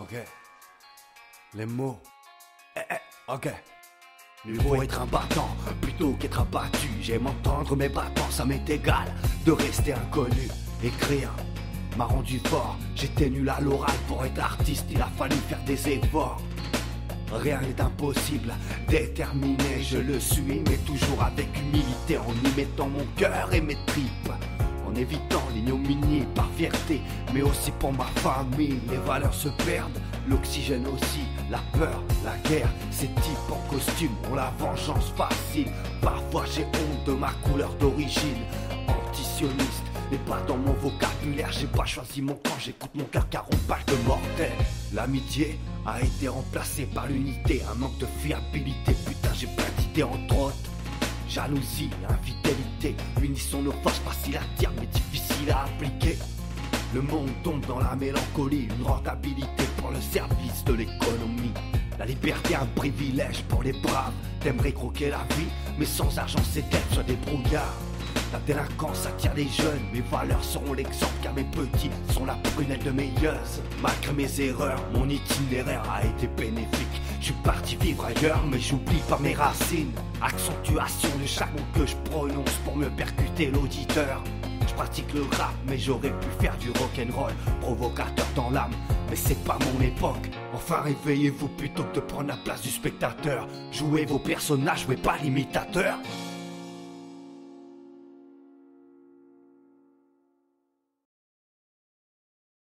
Ok. Les mots. Eh, eh, ok. Mieux vaut être un battant plutôt qu'être abattu. J'aime entendre mes battants, ça m'est égal de rester inconnu. Écrire m'a rendu fort. J'étais nul à l'oral pour être artiste, il a fallu faire des efforts. Rien n'est impossible, déterminé je le suis, mais toujours avec humilité en y mettant mon cœur et mes tripes. En évitant l'ignominie par fierté, mais aussi pour ma famille. Les valeurs se perdent, l'oxygène aussi, la peur, la guerre. Ces types en costume ont la vengeance facile. Parfois j'ai honte de ma couleur d'origine. Antisioniste, mais pas dans mon vocabulaire. J'ai pas choisi mon camp, j'écoute mon cœur car on parle de mortel. L'amitié a été remplacée par l'unité, un manque de fiabilité. Putain, j'ai plein d'idées entre autres. Jalousie, infidélité, unissons nos forces, facile à dire mais difficile à appliquer. Le monde tombe dans la mélancolie, une rentabilité pour le service de l'économie. La liberté, un privilège pour les braves. T'aimerais croquer la vie, mais sans argent, c'est d'être sur des brouillards. La délinquance attire les jeunes, mes valeurs seront l'exemple car mes petits sont la prunelle de mes yeux. Malgré mes erreurs, mon itinéraire a été bénéfique. Je suis parti vivre ailleurs, mais j'oublie pas mes racines. Accentuation de chaque que je prononce pour me percuter l'auditeur. Je pratique le rap, mais j'aurais pu faire du rock'n'roll, provocateur dans l'âme, mais c'est pas mon époque. Enfin réveillez-vous plutôt que de prendre la place du spectateur. Jouez vos personnages, mais pas l'imitateur.